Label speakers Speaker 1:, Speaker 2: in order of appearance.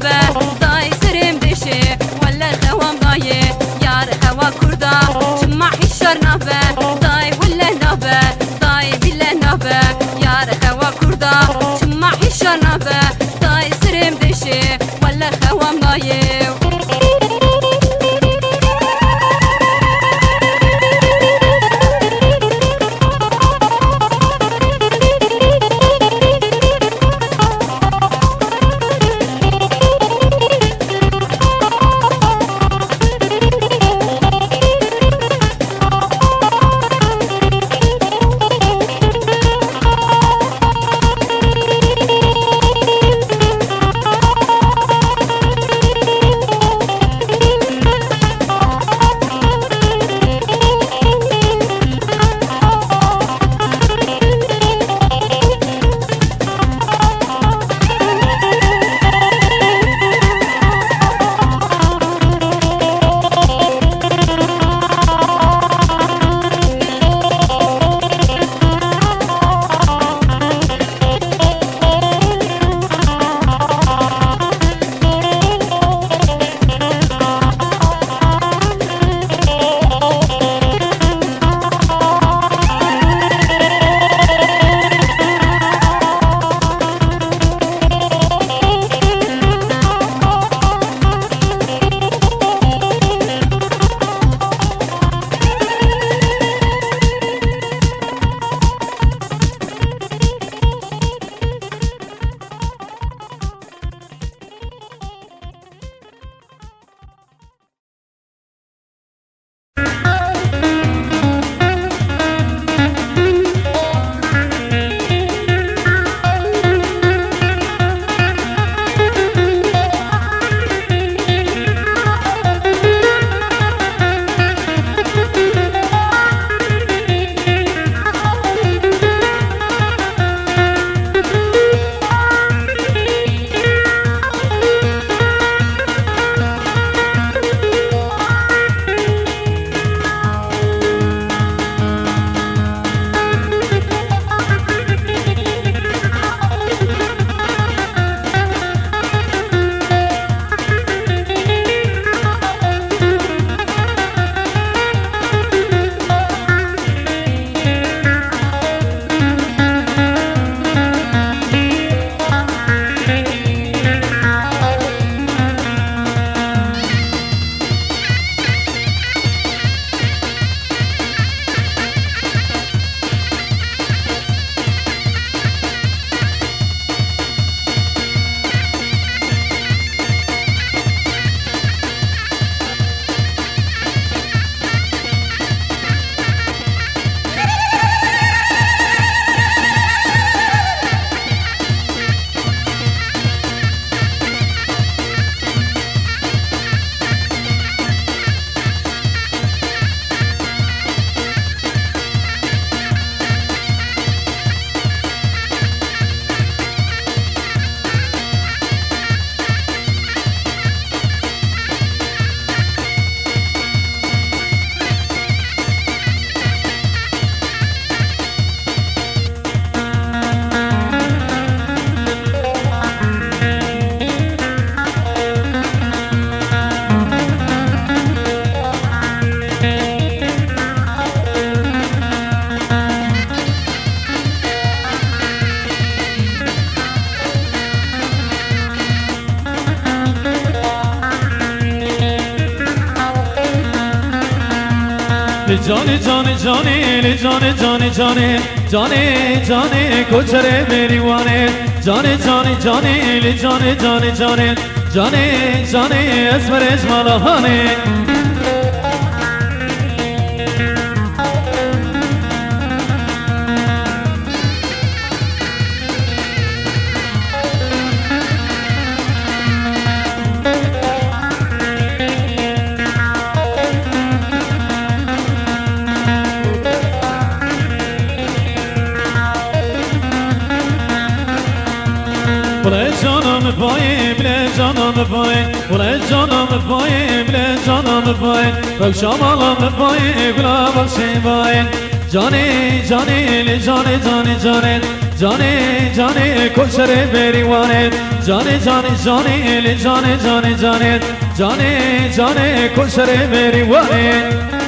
Speaker 1: خرابه دای سرم دشه ولا دوام دایه یار هوا کرده جمع حشر نابه دای ولا نابه دای بلا نابه یار هوا کرده
Speaker 2: جان جان جانی جان جان جان جان جان کوچر میری وانه جان جان جانی جان جان جان جان جان اسمر اجمالهانه جانم پایین بله جانم پایین بله جانم پایین بل شمالم پایین بلا بخشی پایین جانی جانی لی جانی جانی جانی جانی جانی کشر بریوانه جانی جانی جانی لی جانی جانی جانی جانی جانی کشر بریوانه